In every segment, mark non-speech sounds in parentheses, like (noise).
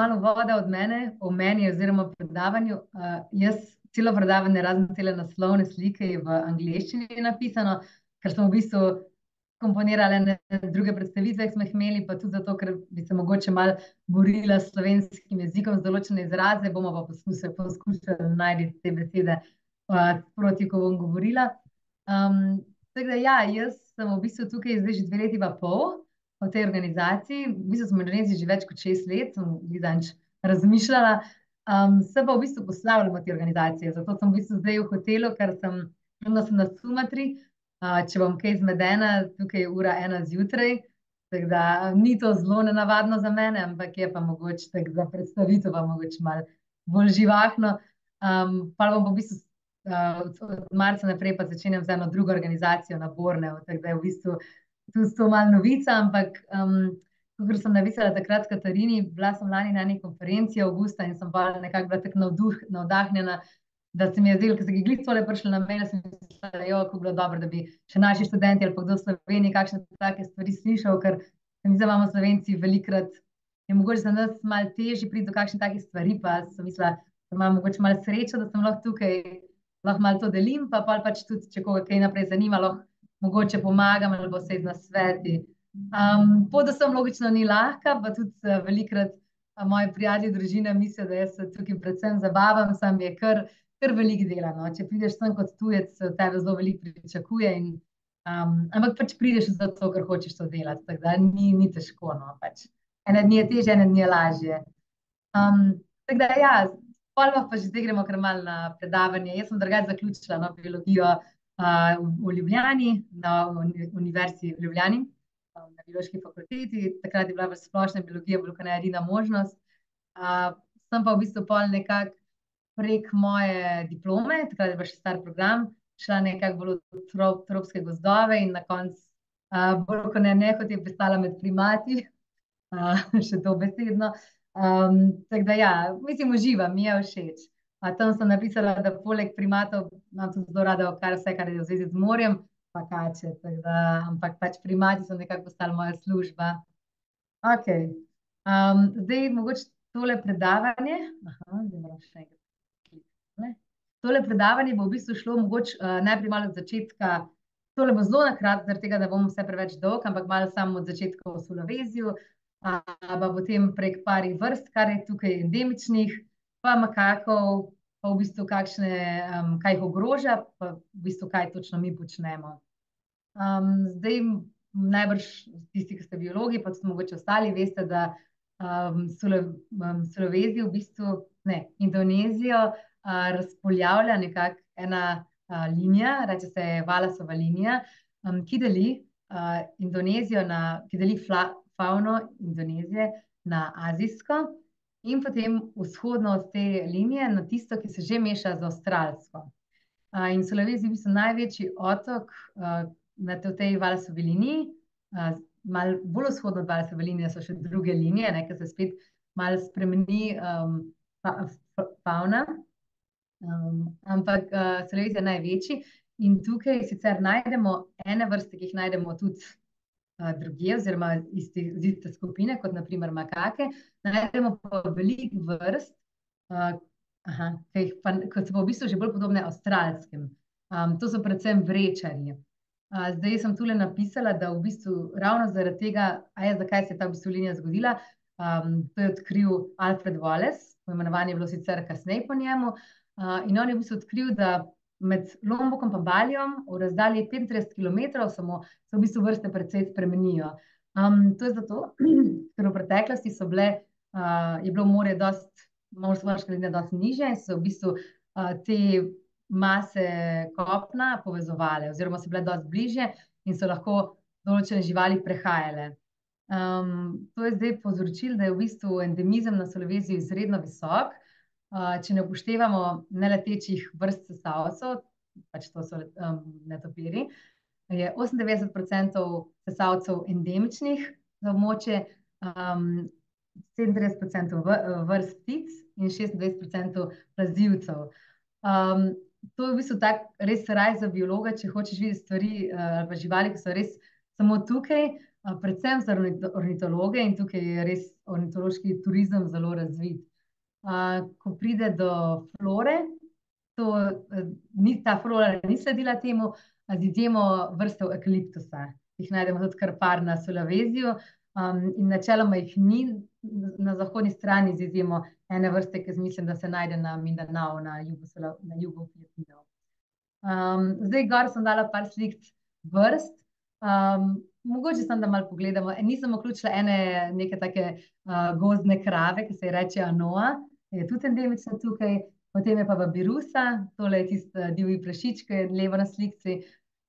malo vode od mene, o meni oziroma predavanju. Uh, jaz celo predavanje, razen cele naslovne slike, je v angleščini napisano, ker smo v bistvu komponirali druge predstavitve, ki smo jih imeli, pa tudi zato, ker bi se mogoče malo borila s slovenskim jezikom, z določene izraze, bomo pa poskusili, poskusili najti te besede, uh, proti, ko bom govorila. Um, tako da, ja, jaz sem v bistvu tukaj zdaj že dve leti pa pol v tej organizaciji. V bistvu smo v Indoneziji že več kot šest let, sem vidiš razmišljala. Um, se pa v bistvu poslavljamo te organizacije, zato sem v bistvu zdaj v hotelu, ker sem, sem na Sumatri. Uh, če bom kaj zmedena, tukaj je ura ena zjutraj. Da, ni to zelo nenavadno za mene, ampak je pa mogoče za predstavitev, pa mogoče malo bolj živahno. Um, pa bom v bistvu uh, od marca naprej pa začenjam z eno drugo organizacijo na Borneu. Tako da je v bistvu tudi to malo novica, ampak um, kot sem napisala takrat Katarini, bila sem lani na neki konferenci avgusta in sem pa nekako bila tako navduh, navdahnjena, da se mi je zdelo, ker so jih glico le prišli na mene, sem mislila, da je bilo dobro, da bi še naši študenti ali pa kdo v Sloveniji kakšne take stvari slišal, ker se mi zdi, da imamo Slovenci velikrat, je mogoče za nas malo težje priti do kakšne take stvari, pa sem mislila, da imam mogoče malo srečo, da sem lahko tukaj, lahko malo to delim, pa pač tudi, če koga kaj naprej zanima, lahko mogoče pomagam ali pa se iz nasveti. Um, Pot, da sem logično ni lahka, pa tudi uh, velikrat uh, moji prijatelji, družina mislijo, da jaz se tukaj predvsem zabavam, sam je kar, kar velik dela. No? Če prideš sem kot tujec, se tebe zelo veliko pričakuje. In, um, ampak pač prideš zato, ker hočeš to delati. Tako da ni, ni težko. No? Pač. Ene dni je teže, ene dni je lažje. Um, tako da ja. Pa pa že zdaj gremo kar mal na predavanje. Jaz sem drugače zaključila no, biologijo v Ljubljani, na Univerzi v Ljubljani, na biološki fakulteti. Takrat je bila v splošni biologiji, bilo kar edina možnost. Sem pa v bistvu pol nekako prek moje diplome, takrat je bil še star program, šla nekako bolj v trop, tropske gozdove in na koncu, bolj kot ne, nekot je pristala med primati, (laughs) še to besedno. Um, tako da ja, mislim, uživam, mi je všeč. Tam sem napisala, da poleg primatov imam tudi zelo rada kar vse, kar je v zvezi z morjem, pa kače. Da, ampak pač primati so nekako postali moja služba. Okay. Um, zdaj, mogoče tole predavanje. Aha, zdaj moram še enkrat. Tole predavanje bo v bistvu šlo mogoče uh, najprej malo od začetka. Tole bo zelo nakratko, zaradi tega, da bom vse preveč dolg, ampak malo samo od začetka v Sulaveziju, uh, pa potem prek parih vrst, kar je tukaj endemičnih pa makakov, pa v bistvu kakšne, um, kaj jih ogroža, pa v bistvu kaj točno mi počnemo. Um, zdaj, najbrž tisti, ki ste biologi, pa tudi mogoče ostali, veste, da um, Slovezi v bistvu, ne, Indonezijo uh, razpoljavlja nekako ena uh, linija, reče se Valasova linija, um, ki deli uh, Indonezijo na, ki deli fla, fauno Indonezije na azijsko in potem vzhodno od te linije na tisto, ki se že meša z avstralsko. In Sulawesi je v bistvu največji otok na tej Valsovi liniji, malo bolj vzhodno od Valsove linije so še druge linije, ne, ki se spet malo spremeni um, fauna. Um, ampak Sulawesi je največji in tukaj sicer najdemo ene vrste, ki jih najdemo tudi druge, oziroma iste, iste skupine, kot naprimer makake, najdemo pa veliko vrst, uh, aha, pa, kot so pa v bistvu že bolj podobne avstralskim. Um, to so predvsem vrečarji. Uh, zdaj sem tule napisala, da v bistvu ravno zaradi tega, je, zakaj se je ta v bistvu linija zgodila, um, to je odkril Alfred Wallace, poimenovanje je bilo sicer kasneje po njemu, uh, in on je v bistvu odkril, da med Lombokom in Balijom, v razdalji 35 km, samo se v bistvu vrste precej spremenijo. Um, to je zato, (clears throat) ker v preteklosti bile, uh, je bilo morje, morske linije, precej niže in so v bistvu uh, te mase kopna povezovale, oziroma so bile precej bliže in so lahko določene živali prehajale. Um, to je zdaj povzročilo, da je v bistvu endemizem na Solovezi izredno visok če ne upoštevamo neletečih vrst sesalcev, pač to so um, netopiri, je 98% sesalcev endemičnih za območje, um, 37% vrst ptic in 26% plazivcev. Um, to je v bistvu tak res raj za biologa, če hočeš videti stvari ali uh, živali, ki so res samo tukaj. predvsem za ornitologe in tukaj je res ornitološki turizem zelo razvit. Ko pride do flore, to, ni, ta flora ni sledila temu, z izjemo vrste ekaliptusa, ki jih najdemo tudi kar par na Solaveziju, in načeloma jih ni na zahodni strani, z izjemo ene vrste, ki mislim, da se najde na Mindanao, na jugu na jugu Filipinov. zdaj gor sem dala par slik vrst, mogoče samo, da malo pogledamo, nisem vključila ene neke take, gozdne krave, ki se ji reče anoa, je tudi endemična tukaj, potem je pa babirusa, tole je tisti, divji prašič, ke je levo na slikici,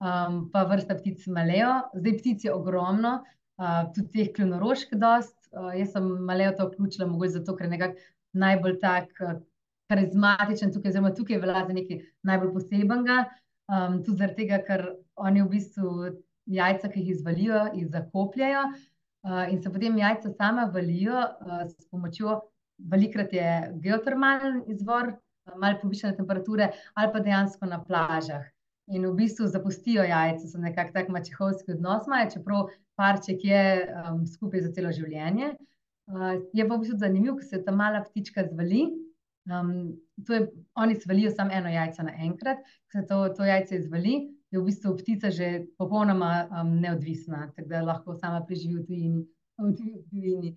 pa vrsta ptic maleo, zdaj ptic je ogromno, tudi teh kljunorožk dosti, jaz sem maleoto vključila mogoče zato, ker je nekako najbolj tak, karizmatičen tukaj, oziroma tukaj velja za nekaj najbolj posebnega, tudi zaradi tega, ker oni v bistvu jajca, ki jih izvalijo, jih zakopljejo, in se potem jajca sama valijo, s pomočjo, velikokrat je geotermalni izvor, malo povišane temperature, ali pa dejansko na plažah. In v bistvu zapustijo jajce, so nekako tak mačehovski odnos imajo, čeprav parček je, skupaj za celo življenje. je pa v bistvu zanimivo, ko se ta mala ptička zvali, to je, oni svalijo samo eno jajce naenkrat, ko se to, to jajce izvali, je v bistvu ptica že popolnoma, neodvisna, tako da lahko sama preživi v tujini, v tujini.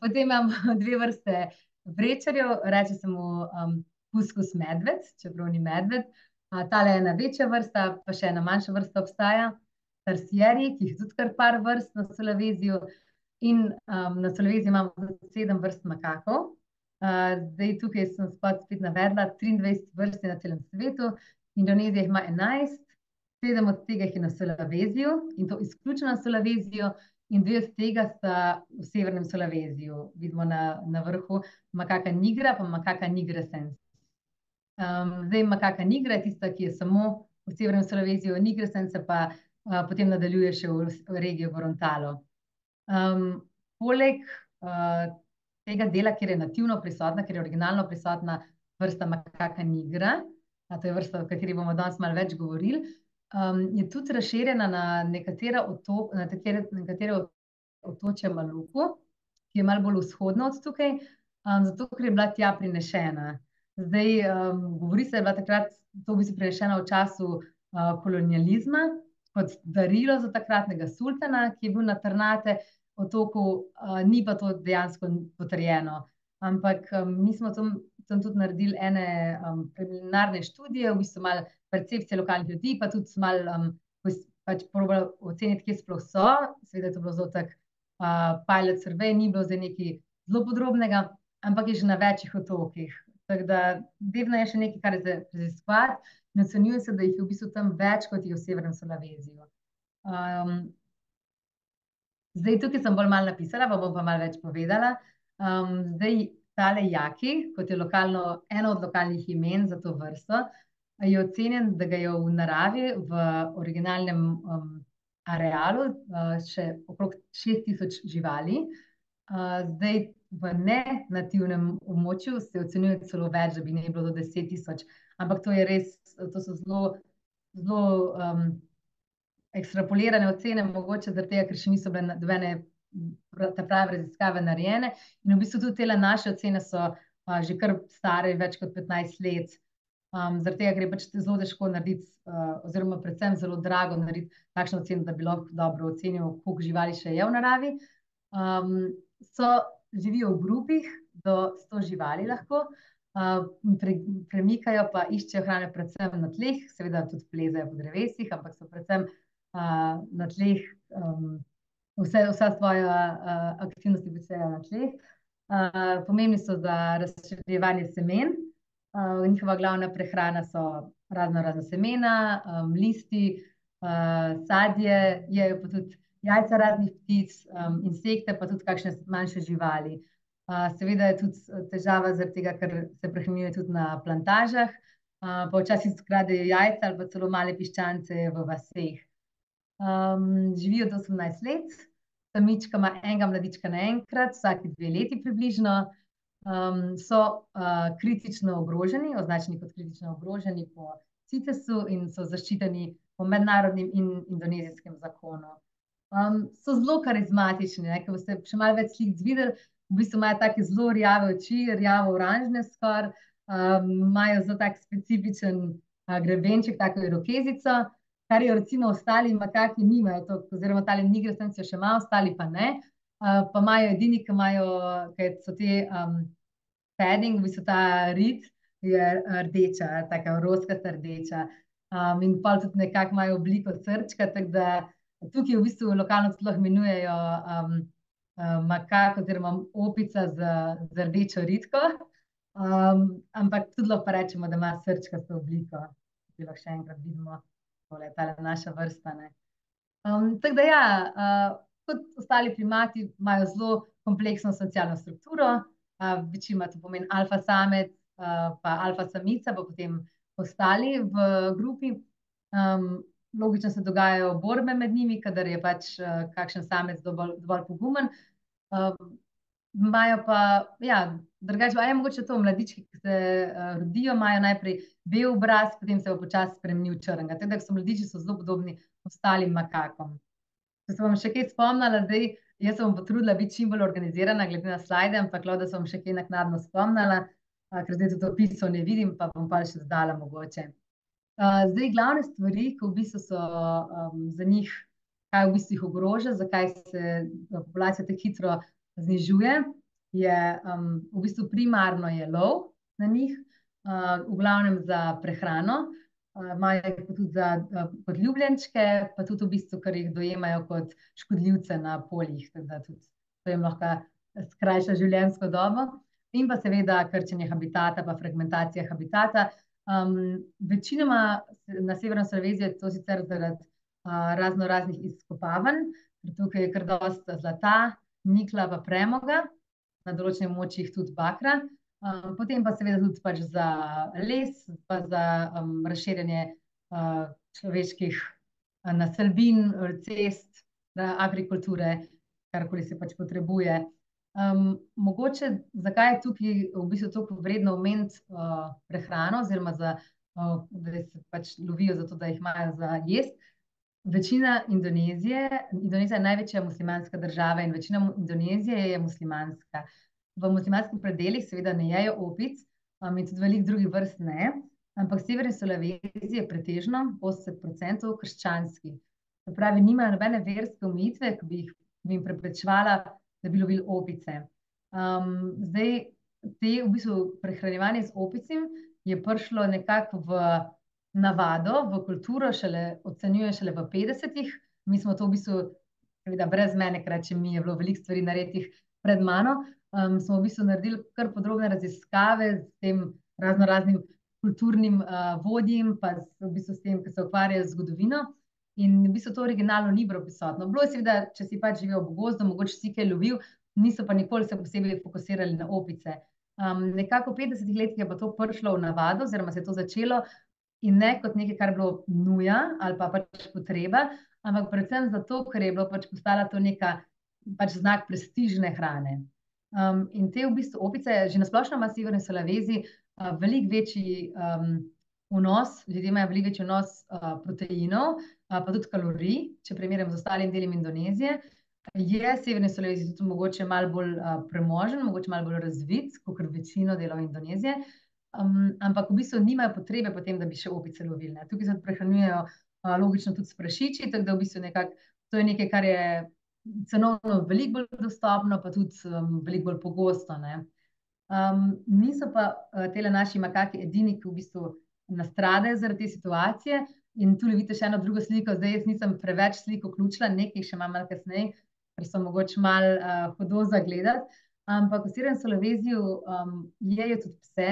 Potem imamo (laughs) dve vrsti vrečarjev, reče se mu, puskus medved, čeprav ni medved, tale je ena večja vrsta, pa še ena manjša vrsta obstaja, terciarji, ki jih tudi kar par vrst na Solaveziju, in, na Solaveziju imamo sedem vrst makakov. zdaj tukaj sem spet navedla, triindvajset vrst je na celem svetu, Indonezija jih ima enajst, sedem od tega jih je na Solaveziju, in to izključno na Solaveziju, in dve od tega sta v severnem Solaveziju, vidimo na, na vrhu, makaka nigra pa makaka nigrescens. zdaj makaka nigra je tista, ki je samo v severnem Solaveziju, nigrescens se pa, potem nadaljuje še v regijo Gorontalo. poleg, tega dela, kjer je nativno prisotna, kjer je originalno prisotna vrsta makaka nigra, to je vrsta, o kateri bomo danes malo več govorili, je tudi razširjena na nekatera na nekatera otočja Maluku, ki je malo bolj vzhodno od tukaj, zato ker je bila tja prinešena. Zdaj, govori se, da je bila takrat to v bistvu prenešena v času, kolonializma kot darilo za takratnega sultana, ki je bil na Ternate otoku, ni pa to dejansko patrjeno. Ampak, mi smo tam, tam tudi naredili ene, preliminarne študije, v bistvu malo percepcije lokalnih ljudi pa tudi malo, pač probali oceniti, kje sploh so, seveda je to bilo zelo tako, pilot survey, ni bilo zdaj nekaj zelo podrobnega, ampak je že na večih otokih. Tako da vedno je še nekaj, kar je za raziskovati, in ocenjuje se, da jih je v bistvu tam več, kot jih je v severnem Solaveziju. zdaj tukaj sem bolj malo napisala, pa bom pa malo več povedala, zdaj tale jaki, kot je lokalno, eno od lokalnih imen za to vrsto, je ocenjen, da ga je v naravi, v originalnem, arealu, še okrog šest tisoč živali, zdaj v nenativnem območju se ocenjuje celo več, da bi naj bilo do deset tisoč. Ampak to je res, to so zelo, zelo, ekstrapolirane ocene, mogoče zaradi tega, ker še niso bile nobene ta prave raziskave narejene, in v bistvu tudi tele naše ocene so, že kar stare več kot petnajst let. zaradi tega, je pač zelo težko narediti, oziroma predvsem zelo drago narediti takšno oceno, da bi lahko dobro ocenil, koliko živali še je v naravi. so, živijo v grupih do sto živali lahko, premikajo pa iščejo hrane predvsem na tleh, seveda tudi plezajo po drevesih, ampak so predvsem, na tleh, vse, vsa svoja, aktivnosti počnejo na tleh. pomembni so za razširjevanje semen, njihova glavna prehrana so raznorazna semena, listi, sadje, jejo pa tudi jajca raznih ptic, insekte pa tudi kakšne manjše živali. seveda je tudi težava zaradi tega, ker se prehranjujejo tudi na plantažah, pa včasih skradejo jajca ali pa celo male piščance v vaseh. Živijo do osemnajst let, samička ima enega mladička naenkrat vsaki dve leti približno, so, kritično ogroženi, označeni kot kritično ogroženi po CITES-u in so zaščiteni po mednarodnem in indonezijskem zakonu. Um, so zelo karizmatični, ne? ko boste še malo več slik videli, v bistvu imajo tako zelo rjave oči, rjavo-oranžne skoraj, um, imajo zelo tak specifičen uh, grebenček, tako je rokezico, kar je recimo ostali makaki nimajo, to, oziroma sem se še malo, ostali pa ne. Uh, pa imajo edini, ki imajo, kaj so te um, padding, v bistvu ta rit, je rdeča, taka roskasta rdeča. Um, in pa tudi nekako imajo obliko srčka, tako da tukaj v bistvu lokalno sploh imenujejo um, um, makak oziroma opica z, z rdečo ritko. Um, ampak tudi lahko rečemo, da ima srčka to obliko. Zdaj lahko še enkrat vidimo, je ta naša vrsta. Um, tako da, ja, uh, kot ostali primati, imajo zelo kompleksno socialno strukturo. Uh, večina to pomeni alfa samec, uh, pa alfa samica, pa potem ostali v grupi. Um, logično se dogajajo borbe med njimi, kadar je pač uh, kakšen samec dovolj, dovolj pogumen. Imajo uh, pa, ja, drugače, ali je mogoče to mladički, ki se uh, rodijo, imajo najprej bel obraz, potem se bo počasi spremenil črnega. Tako da so mladiči so zelo podobni ostalim makakom. Če se bom še kaj spomnila, zdaj, jaz se bom potrudila biti čim bolj organizirana, glede na slide, ampak lahko da se bom še kaj naknadno spomnila, uh, ker zdaj to pisal ne vidim, pa bom pa še zdala mogoče zdaj, glavne stvari, ki v bistvu so um, za njih, kaj v bistvu jih ogroža, zakaj se populacija tako hitro znižuje, je um, v bistvu primarno je lov na njih, uh, v glavnem za prehrano, imajo uh, jih tudi za uh, podljubljenčke, pa tudi v bistvu, ker jih dojemajo kot škodljivce na poljih, da tudi to jim lahko skrajša življenjsko dobo. In pa seveda krčenje habitata, pa fragmentacija habitata, Um, večinoma na severnem Sloveniji je to sicer zaradi uh, razno raznih izkopavanj, ker tukaj je kar dosta zlata, nikla pa premoga, na določenih močjih tudi bakra. Um, potem pa seveda tudi pač za les, pa za um, razširjanje uh, človeških uh, naselbin, cest, agrikulture, karkoli se pač potrebuje. Um, mogoče, zakaj je tukaj v bistvu tako vredno omeniti uh, prehrano, oziroma za, uh, da se pač lovijo za to, da jih imajo za jesti. Večina Indonezije, Indonezija je največja muslimanska država in večina Indonezije je muslimanska. V muslimanskih predeljih seveda ne jejo opic, um, in tudi veliko drugih vrst ne, ampak severni Solaveziji je pretežno 80% krščanski. Se pravi, nimajo nobene verske omejitve, ki bi jih bi jim preprečevala da bi lovili opice. Um, zdaj, te v bistvu prehranjevanje z opicim je prišlo nekako v navado, v kulturo, šele ocenjuje šele v 50-ih. Mi smo to v bistvu, da brez mene, ker če mi je bilo veliko stvari narediti pred mano, um, smo v bistvu naredili kar podrobne raziskave s tem razno raznim kulturnim uh, vodjem, pa s, v bistvu s tem, ki se ukvarjajo z zgodovino. In v bistvu to originalno ni bilo prisotno. Bilo je seveda, če si pač živel v gozdu, mogoče si kaj lovil, niso pa nikoli se posebej fokusirali na opice. Um, nekako v 50-ih letih je pa to prišlo v navado, oziroma se je to začelo in ne kot nekaj, kar je bilo nuja ali pa pač potreba, ampak predvsem zato, ker je bilo pač postala to neka pač znak prestižne hrane. Um, in te v bistvu opice, že na splošno ima Severni Solavezi uh, veliko večji um, vnos, ljudje imajo veliko večji vnos uh, proteinov, pa tudi kalorij, če primerjamo z ostalim delom Indonezije. Je severni Sulawesi tudi mogoče malo bolj uh, premožen, mogoče malo bolj razvit, kot večino delov Indonezije, um, ampak v bistvu nimajo potrebe potem, da bi še opice lovili. Ne. Tukaj se prehranjujejo uh, logično tudi s prašiči, tako da v bistvu nekak, to je nekaj, kar je cenovno veliko bolj dostopno, pa tudi um, veliko bolj pogosto. Um, niso pa uh, te naši makaki edini, ki v bistvu nastradajo zaradi te situacije. In tu vidite še eno drugo sliko, zdaj jaz nisem preveč sliko vključila, nekaj še imam malo kasneje, ker so mogoče malo uh, hudo zagledati. Ampak v Siriji so leveziju um, jejo tudi pse,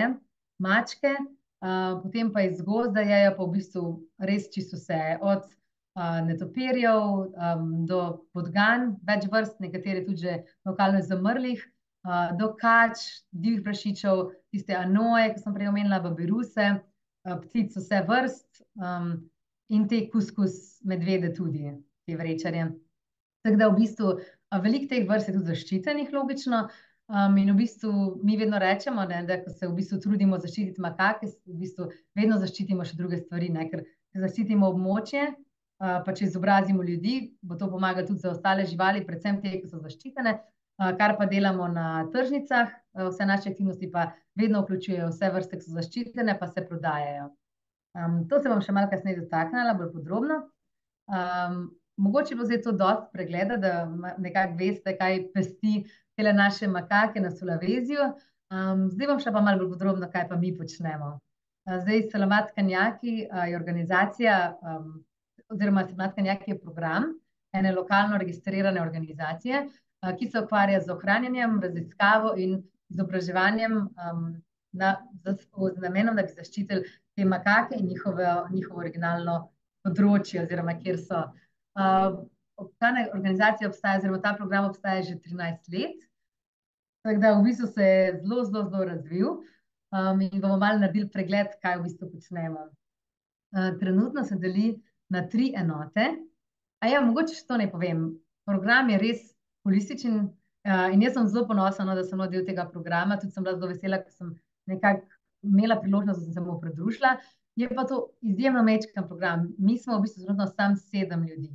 mačke, uh, potem pa iz gozda jejo pa v bistvu res čisto vse, od uh, netopirjev um, do podgan, več vrst, nekatere tudi že lokalno zamrlih, uh, do kač, divjih prašičev, tiste anoje, ki sem prej omenila, babiruse, uh, ptic vse vrst. Um, in te kuskus medvede tudi, te vrečarje. Tako da v bistvu veliko teh vrst je tudi zaščitenih, logično. Um, in v bistvu mi vedno rečemo, ne, da se v bistvu trudimo zaščititi makake, v bistvu vedno zaščitimo še druge stvari, ne, ker zaščitimo območje, pa če izobrazimo ljudi, bo to pomagalo tudi za ostale živali, predvsem te, ki so zaščitene. Kar pa delamo na tržnicah, vse naše aktivnosti pa vedno vključujejo vse vrste, ki so zaščitene, pa se prodajajo. to se bom še malo kasneje dotaknila, bolj podrobno. mogoče je bilo zdaj to dosti pregleda, da nekako veste, kaj pesti tele naše makake na Solaveziju. zdaj bom šla pa malo bolj podrobno, kaj pa mi počnemo. zdaj Selamat Konjaki, je organizacija, oziroma Selamat Konjaki je program ene lokalno registrirane organizacije, ki se ukvarja z ohranjanjem, raziskavo in izobraževanjem, na, z namenom, da bi zaščitili te makake in njihovo, njihovo originalno področje, oziroma kjer so. Ta organizacija obstaja oziroma ta program obstaja že trinajst let, tako da v bistvu se je zelo, zelo, zelo razvil. in bomo malo naredili pregled, kaj v bistvu počnemo. trenutno se deli na tri enote. mogoče še to naj povem, program je res holističen, in jaz sem zelo ponosna, no, da sem del tega programa, tudi sem bila zelo vesela, ko sem nekako imela priložnost, da sem se mu pridružila. Je pa to izjemno majčken program, mi smo v bistvu trenutno samo sedem ljudi.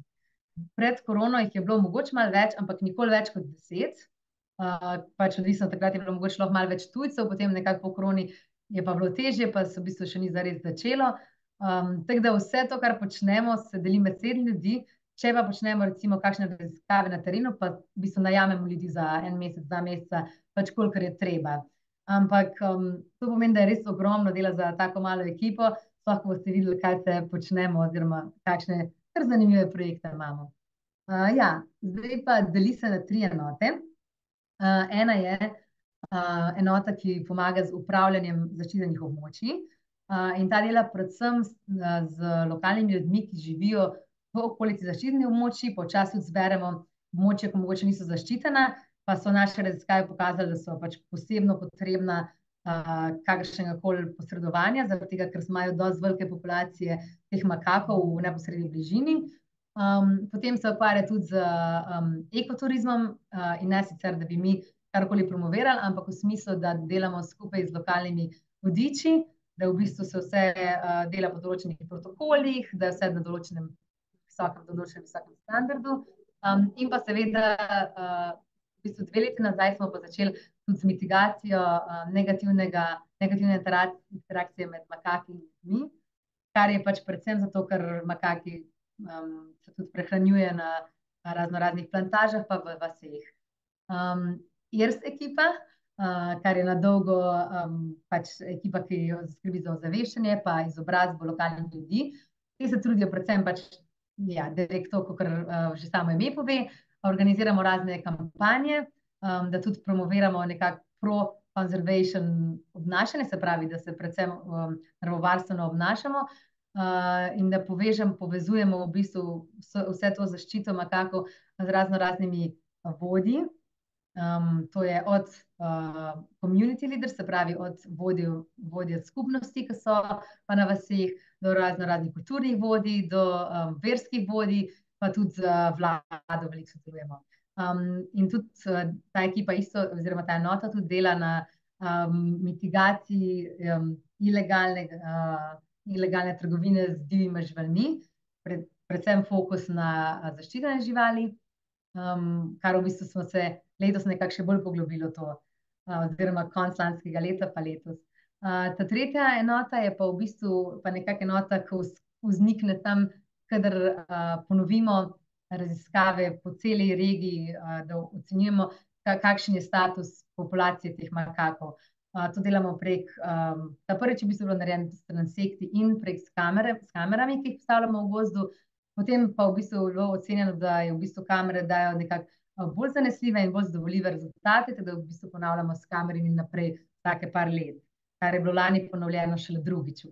Pred korono jih je bilo mogoče malo več, ampak nikoli več kot deset. pač odvisno, takrat je bilo mogoče lahko malo več tujcev, potem nekako po koroni je pa bilo težje, pa se v bistvu še ni zares začelo. tako da vse to, kar počnemo, se deli med sedem ljudi, če pa počnemo recimo kakšne raziskave na terenu, pa v bistvu najamemo ljudi za en mesec, dva meseca, pač kolikor je treba. Ampak, to pomeni, da je res ogromno dela za tako malo ekipo, sploh ko boste videli, kaj vse počnemo oziroma kakšne kar zanimive projekte imamo. ja, zdaj pa deli se na tri enote. ena je, enota, ki pomaga z upravljanjem zaščitenih območij, in ta dela predvsem z lokalnimi ljudmi, ki živijo v okolici zaščitenih območij, tudi izberemo območja, ki mogoče niso zaščitena, pa so naše raziskave pokazale, da so pač posebno potrebna, kakršnegakoli posredovanja, zaradi tega, ker imajo dosti velike populacije teh makakov v neposredni bližini. potem se ukvarja tudi z, ekoturizmom, in ne sicer, da bi mi karkoli promovirali, ampak v smislu, da delamo skupaj z lokalnimi vodiči, da v bistvu se vse, dela po določenih protokolih, da je vse na določenem visokem, določenem visokem standardu. in pa seveda, v bistvu dve leti nazaj smo pa začeli tudi z mitigacijo, negativnega, negativne interakcije med makaki in ljudmi, kar je pač predvsem zato, ker makaki, se tudi prehranjujejo na raznoraznih plantažah pa v vaseh. IRS ekipa, kar je na dolgo, pač ekipa, ki skrbi za ozaveščanje pa izobrazbo lokalnih ljudi, ti se trudijo predvsem pač, ja, direkt to, kakor, že samo ime pove, organiziramo razne kampanje, da tudi promoviramo nekako pro conservation obnašanje, se pravi, da se predvsem, naravovarstveno obnašamo, in da povezujemo v bistvu vse to zaščito makakov z raznoraznimi vodji. to je od, community leader, se pravi od vodij, vodje skupnosti, ke so pa na vaseh, do raznoraznih kulturnih vodij, do, verskih vodij, pa tudi z vlado veliko sodelujemo. In tudi, ta ekipa isto oziroma ta enota tudi dela na, mitigaciji, ilegalnega, ilegalne trgovine z divjimi živalmi, predvsem fokus na zaščitene živali, kar v bistvu smo se letos nekako še bolj poglobili v to, oziroma konec lanskega leta pa letos. ta tretja enota je pa v bistvu pa nekako enota, ke vznikne tam, kadar, ponovimo raziskave po celi regiji, da ocenjujemo, kakšen je status populacije teh makakov. to delamo prek, ta prvič v bistvu bilo narejeno s transsekti in prek s s kamerami, ki jih postavljamo v gozdu, potem pa v bistvu je bilo ocenjeno, da je v bistvu kamere dajo nekako, bolj zanesljive in bolj zadovoljive rezultate, tako da v bistvu ponavljamo s kamerami naprej vsake par let. Kar je bilo lani ponovljeno šele drugič.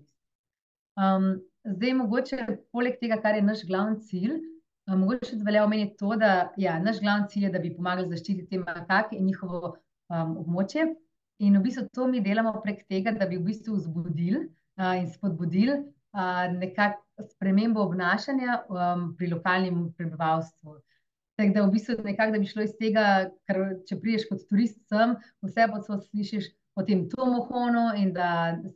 zdaj mogoče poleg tega, kar je naš glavni cilj, mogoče velja omeniti to, da, ja, naš glavni cilj je, da bi pomagali zaščititi te makake in njihovo, območje. In v bistvu to mi delamo prek tega, da bi v bistvu vzbudili, in spodbudili, nekako spremembo obnašanja, pri lokalnem prebivalstvu. Tako da v bistvu nekako, da bi šlo iz tega, ker če prideš kot turist sem, vsepovsod slišiš o tem tomohonu in da,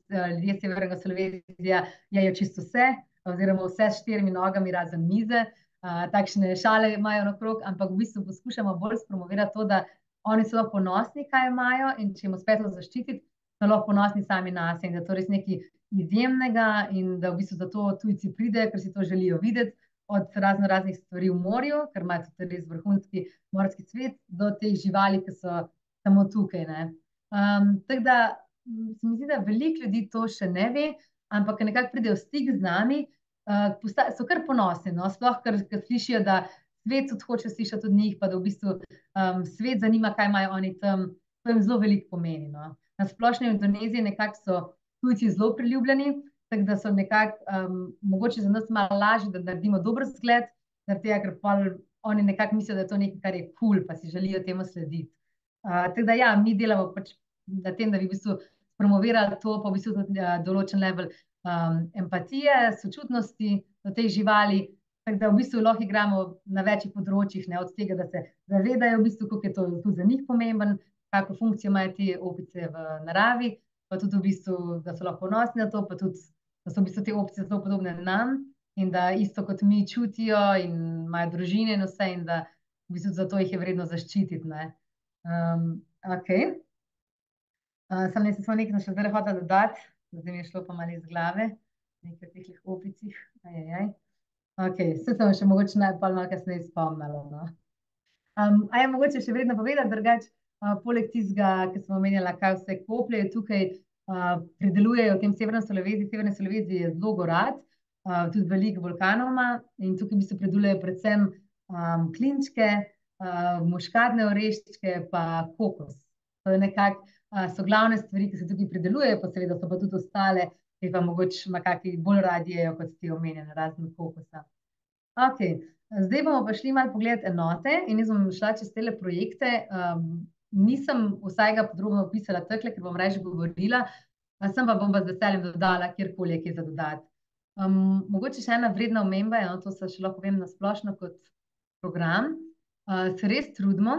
ljudje s severnega Solavezja jejo čisto vse, oziroma vse s štirimi nogami, razen mize. Uh, takšne šale imajo naokrog, ampak v bistvu poskušamo bolj spromovirati to, da oni so ponosni, kaj imajo in če jim uspe to zaščititi, so lahko ponosni sami na sebe in da je to res nekaj izjemnega in da v bistvu zato tujci pridejo, ker si to želijo videti. Od razno raznih stvari v morju, ker imajo tudi res vrhunski morski svet, do teh živali, ki so samo tukaj. Um, tako da se mi zdi, da veliko ljudi to še ne ve, ampak nekako pridejo v stik z nami, uh, so kar ponosni. No? Sploh, ker, ker slišijo, da svet tudi hoče slišati od njih, pa da v bistvu um, svet zanima, kaj imajo oni tam. To jim zelo veliko pomeni. No? Na splošni Indoneziji nekako so tujci zelo priljubljeni, tako da so nekako um, mogoče za nas malo lažje, da naredimo dober zgled, tega, ker pa oni nekako mislijo, da je to nekaj, kar je kul, cool, pa si želijo temu slediti. Uh, tako da ja, mi delamo pač na tem, da bi v bistvu promovirali to, pa v bistvu tudi uh, določen level um, empatije, sočutnosti do teh živali. Tako da v bistvu lahko igramo na večjih področjih, ne od tega, da se zavedajo, v bistvu, kako je to tudi za njih pomemben, kakšno funkcijo imajo te opice v naravi, pa tudi v bistvu, da so lahko ponosni na to, pa tudi da so v bistvu te opcije zelo podobne nam in da isto kot mi čutijo in imajo družine in vse, in da v bistvu zato jih je vredno zaščititi. Um, ok. Uh, sam ne sem nekaj še zdaj hotel dodati, zdaj mi je šlo pa malo iz glave, nekaj teh opicih. Ajajaj. Ok, vse sem še mogoče najpol malo kasneje spomnila. No. Um, a je mogoče še vredno povedati, drugače, uh, poleg tistega, ki smo omenjali, kaj vse koplje tukaj, predelujejo v tem severnem Sloveniji. Severni Sloveniji je zelo gorat, uh, tudi veliko vulkanov in tukaj bi se predelujejo predvsem um, klinčke, uh, muškatne oreščke in kokos. To je nekako uh, so glavne stvari, ki se tukaj predelujejo, pa seveda so pa tudi ostale, ki pa mogoče makaki bolj radijejo, kot ti omenjene, razne kokosa. Okay. Zdaj bomo pa šli malo pogledati enote in jaz bom šla čez te projekte. Um, nisem vsega podrobno opisala, tekle, ker bom reči govorila, sem pa bom pa z veseljem dodala, kjerkoli je kaj za dodati. Um, mogoče še ena vredna omemba, no, to se še lahko povem na splošno kot program. Uh, se res trudimo,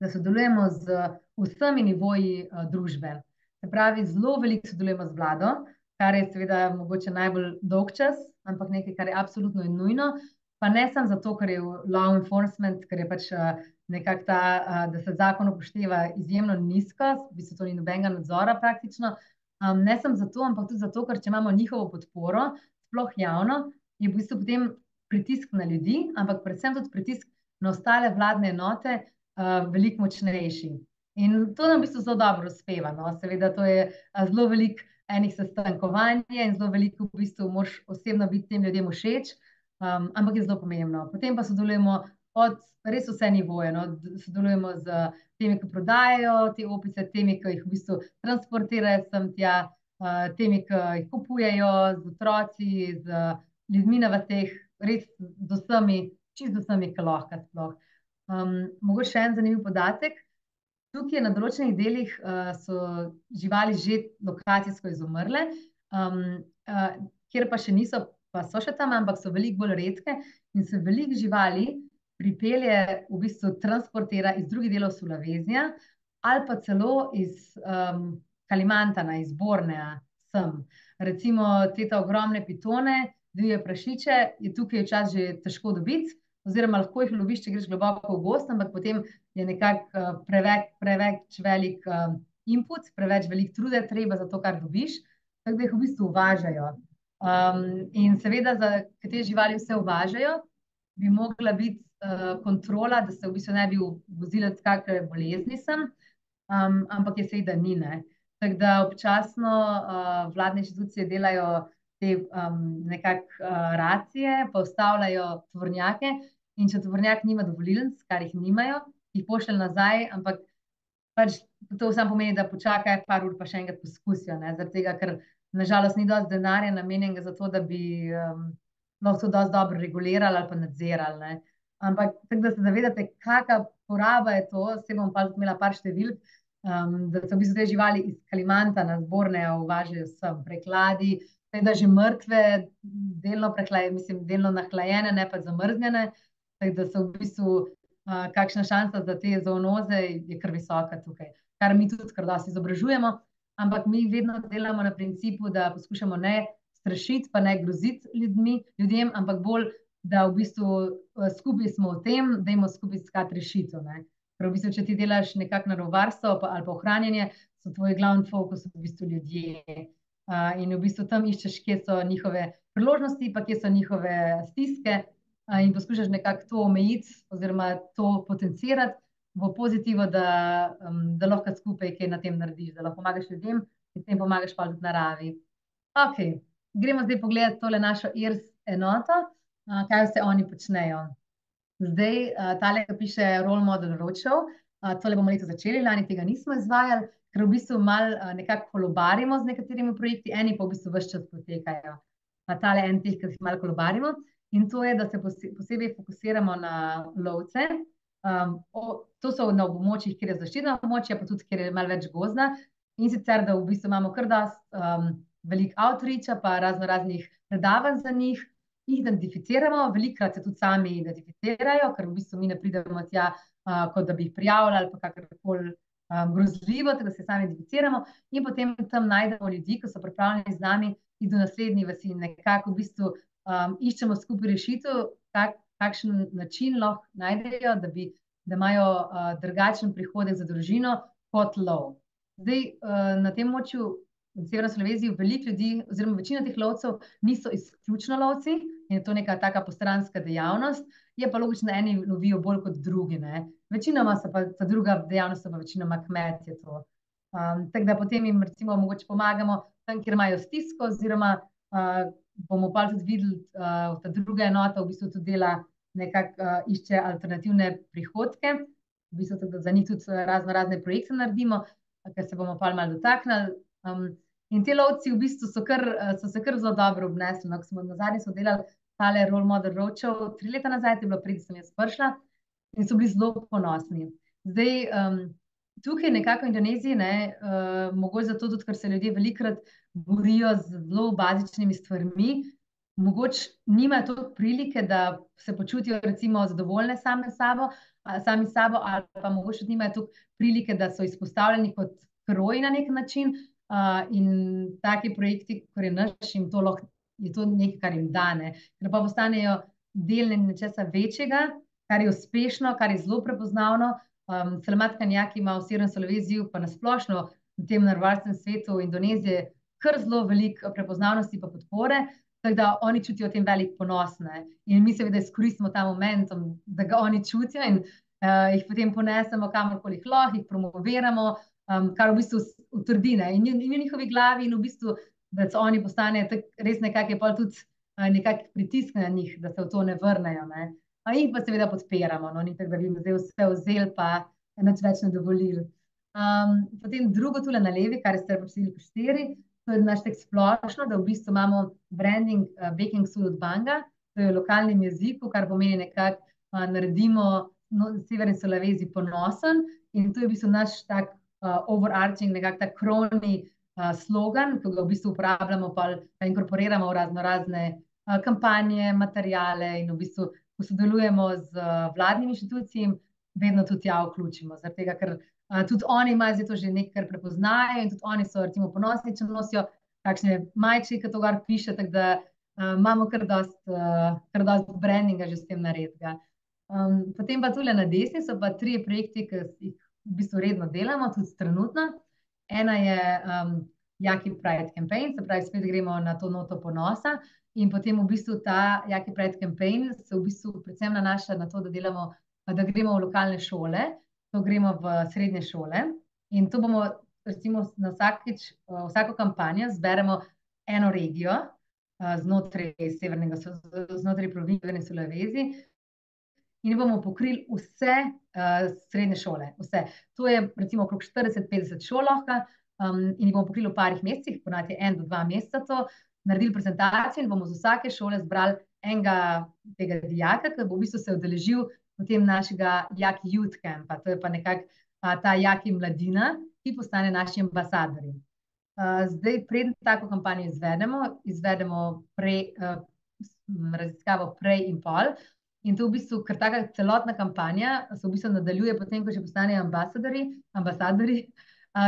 da sodelujemo z vsemi nivoji uh, družbe. Se pravi, zelo veliko sodelujemo z vlado, kar je seveda mogoče najbolj dolg čas, ampak nekaj, kar je absolutno in nujno. Pa ne samo zato, ker je law enforcement, ker je pač uh, nekako ta, da se zakon upošteva izjemno nizko, v bistvu to ni nobenega nadzora praktično. Ne samo zato, ampak tudi zato, ker če imamo njihovo podporo, sploh javno, je v bistvu potem pritisk na ljudi, ampak predvsem tudi pritisk na ostale vladne enote, veliko močnejši. In to nam v bistvu zelo dobro uspeva. No? Seveda, to je zelo veliko enih sestankovanj in zelo veliko v bistvu moraš osebno biti tem ljudem všeč, um, ampak je zelo pomembno. Potem pa sodelujemo od res vse nivoje. No? Sodelujemo z temi, ki prodajajo te opice, temi, ki jih v bistvu transportirajo sem tja, uh, temi, ki jih kupujejo, z otroci, z ljudmi na vseh, res z vsemi, čisto vsemi, ki lahko sploh. Um, mogoče še en zanimiv podatek. Tukaj na določenih delih uh, živali že lokacijsko izumrle, um, uh, kjer pa še niso, pa so še tam, ampak so veliko bolj redke in se veliko živali pripelje, v bistvu transportira iz drugih delov Sulavezija ali pa celo iz um, Kalimantana, iz Bornea sem. Recimo te ogromne pitone, divje prašiče, je tukaj včasih že težko dobiti, oziroma lahko jih loviš, če greš globoko v gost, ampak potem je nekako uh, preveč, preveč velik uh, input, preveč velik trude treba za to, kar dobiš, tako da jih v bistvu uvažajo. Um, in seveda, za te živali vse uvažajo, bi mogla biti uh, kontrola, da se v bistvu ne bi vozila kakšne bolezni, sem, um, ampak je seveda ni. Ne. Tako da občasno uh, vladne inštitucije delajo te um, nekakšne uh, racije, pa ustavljajo tovornjake. In če tovornjak nima dovolilnic, kar jih nimajo, jih pošljajo nazaj, ampak pač to samo pomeni, da počakajo par ur, pa še enkrat poskusijo. Zaradi tega, ker nažalost ni dovolj denarja namenjenega za to, da bi um, lahko to dovolj dobro regulirali ali pa nadzirali. Ne. Ampak tako da se zavedate, kakšna poraba je to, se bom pa imela par številk, um, da so v bistvu te živali iz Kalimanta na zborne uvažajo sem prekladi, da že mrtve, delno preklajene, mislim, delno nahlajene, ne pa zamrznjene. Tako da so v bistvu uh, kakšna šansa za te zoonoze je kar visoka tukaj, kar mi tudi kar dosti izobražujemo. Ampak mi vedno delamo na principu, da poskušamo ne strašiti, pa ne groziti ljudmi, ljudem, ampak bolj, da v bistvu skupaj smo v tem, da imamo skupaj iskati rešitev. Ker v bistvu, če ti delaš nekako na rovarstvo ali pa ohranjanje, so tvoj glavni fokus v bistvu ljudje. in v bistvu tam iščeš, kje so njihove priložnosti pa kje so njihove stiske, in poskušaš nekako to omejiti oziroma to potencirati v pozitivo, da, da lahko skupaj kaj na tem narediš, da lahko pomagaš ljudem in s tem pomagaš pol tudi naravi. Okej, gremo zdaj pogledat tole našo IRS enoto, kaj vse oni počnejo. Zdaj, tale, ke piše Role Model Roadshow, tole bomo letos začeli, lani tega nismo izvajali, ker v bistvu malo, nekako kolobarimo z nekaterimi projekti, eni pa v bistvu ves čas potekajo. Pa tale en teh, ke jih malo kolobarimo, in to je, da se posebej fokusiramo na lovce, to so na območjih, kjer je zaščiteno območje pa tudi, kjer je malo več gozda, in sicer da v bistvu imamo kar dosti, veliko outreacha pa raznoraznih predavanj za njih, jih identificiramo, velikokrat se tudi sami identificirajo, ker v bistvu mi ne pridemo tja, kot da bi jih prijavili ali pa kakorkoli, grozljivo, tako da se sami identificiramo. In potem tam najdemo ljudi, ki so pripravljeni z nami iti v naslednji vasi in nekako v bistvu, iščemo skupaj rešitev, kakšen način lahko najdejo, da bi, da imajo, drugačen prihodek za družino kot lov. Zdaj, na tem območju v Severni Sloveniji veliko ljudi oziroma večina teh lovcev niso izključno lovci in je to neka taka postranska dejavnost, je pa logično, da eni lovijo bolj kot drugi, ne. Večinoma so pa ta druga dejavnost pa večinoma kmetje to. tako da potem jim recimo mogoče pomagamo tam, kjer imajo stisko, oziroma, bomo pol tudi videli, ta druga enota v bistvu tudi dela nekako, išče alternativne prihodke, v bistvu tako da za njih tudi raznorazne projekte naredimo, ke se bomo pol malo dotaknili, in ti lovci v bistvu so kar, so se kar zelo dobro obnesli, no, smo nazadnje smo delali tale Role Model Roadshow tri leta nazaj, to je bilo, preden sem jaz prišla, in so bili zelo ponosni. Zdaj, tukaj nekako v Indoneziji, ne, mogoče zato tudi, ker se ljudje velikokrat borijo z zelo bazičnimi stvarmi, mogoče nimajo toliko prilike, da se počutijo recimo zadovoljne same sabo, sami sabo ali pa mogoče tudi nimajo toliko prilike, da so izpostavljeni kot heroji na neki način, in taki projekti, kot je naš, jim to lahko, je to nekaj, kar jim da, ne. Ker pol postanejo del nečesa večjega, kar je uspešno, kar je zelo prepoznavno, Selamat Kanjaki ima v Severnem Soloweziju pa na splošno v tem naravovarstvenem svetu Indonezije kar zelo veliko prepoznavnosti pa podpore, tako da oni čutijo tem velik ponos, ne. In mi seveda izkoristimo ta momentum, da ga oni čutijo in, jih potem ponesemo, kamorkoli lahko, jih promoviramo, kar v bistvu utrdi, ne, in v njihovi glavi in v bistvu, da so oni postanejo tako res nekako je pol tudi, nekako pritisk na njih, da se v to ne vrnejo, ne. Jih pa seveda podpiramo, no, ni tako, da bi jim zdaj vse vzeli pa nič več ne dovolili. potem drugo tule na levi, kar ste številka štiri, to je naš tako splošno, da v bistvu imamo branding, Baking Sudut Banga, to je v lokalnem jeziku, kar pomeni nekako, naredimo Severni Sulawesi ponosen, in to je v bistvu naš tak, overarching nekako tak krovni, slogan, ke ga v bistvu uporabljamo ga inkorporiramo v raznorazne, kampanje, materiale in v bistvu sodelujemo z vladnimi inštitucijami, vedno tudi tja vključimo, zaradi tega, ker, tudi oni imajo zdaj to že nekaj, kar prepoznajo, in tudi oni so recimo ponosni, če nosijo kakšne majčke, ke to gor piše, tako da, imamo kar dosti, kar dosti brandinga že s tem nareditega. potem pa tule na desni so pa trije projekti, ke jih v bistvu redno delamo, tudi trenutno. Ena je, Jaki pride campaign, se pravi, spet gremo na to noto ponosa, in potem v bistvu ta Jaki pride campaign se v bistvu predvsem nanaša na to, da delamo, da gremo v lokalne šole, to gremo v srednje šole, in to bomo recimo na vsakič, vsako kampanjo zberemo eno regijo, znotraj severnega znotraj province Severne Sulawesi, in bomo pokrili vse, srednje šole, vse. To je recimo okrog štirideset, petdeset šol lahko, in jih bomo pokrili v parih mesecih, ponavadi en do dva meseca to, naredili prezentacijo in bomo iz vsake šole zbrali enega tega dijaka, ke bo v bistvu se udeležil potem našega Jaki youth campa, to je pa nekako, ta Jaki mladina, ki postane naši ambasadorji. zdaj, preden tako kampanjo izvedemo, izvedemo raziskavo prej in pol, in to v bistvu, ker taka celotna kampanja se v bistvu nadaljuje potem, ko že postanejo ambasadorji, ambasadorji,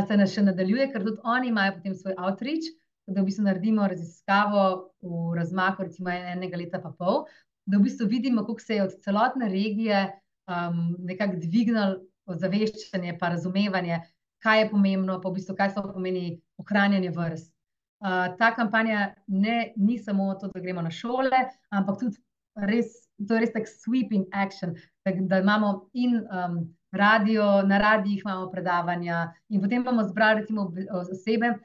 se še nadaljuje, ker tudi oni imajo potem svoj outreach, da v bistvu naredimo raziskavo v razmaku recimo enega leta pa pol, da v bistvu vidimo, kako se je od celotne regije um, nekako dvignilo ozaveščanje pa razumevanje, kaj je pomembno, pa v bistvu kaj so pomeni ohranjanje vrst. Uh, ta kampanja ne, ni samo to, da gremo na šole, ampak tudi res, to je res tak sweeping action, da, da imamo in um, radio, na radijih imamo predavanja, in potem bomo zbrali recimo osebe,